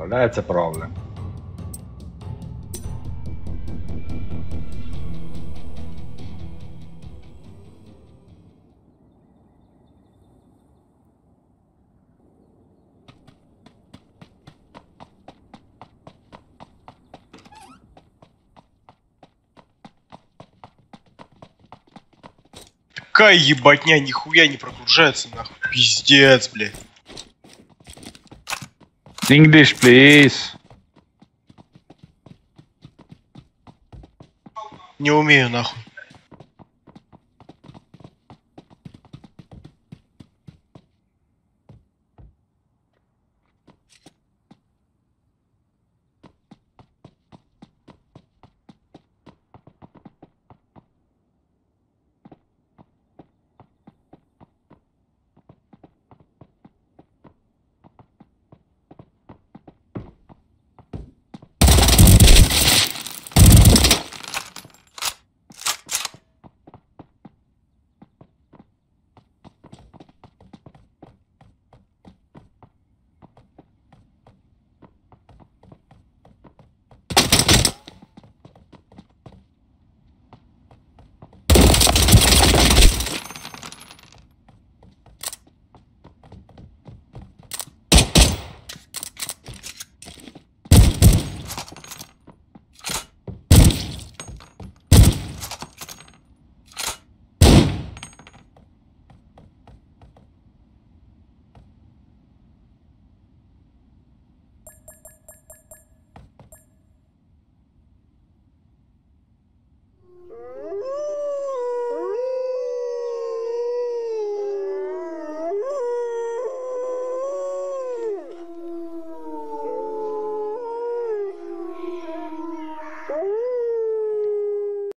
Валяється проблем. Какая ебатня, нихуя не прогружается, нахуй. Пиздец, блядь. English, please. Не умею, нахуй.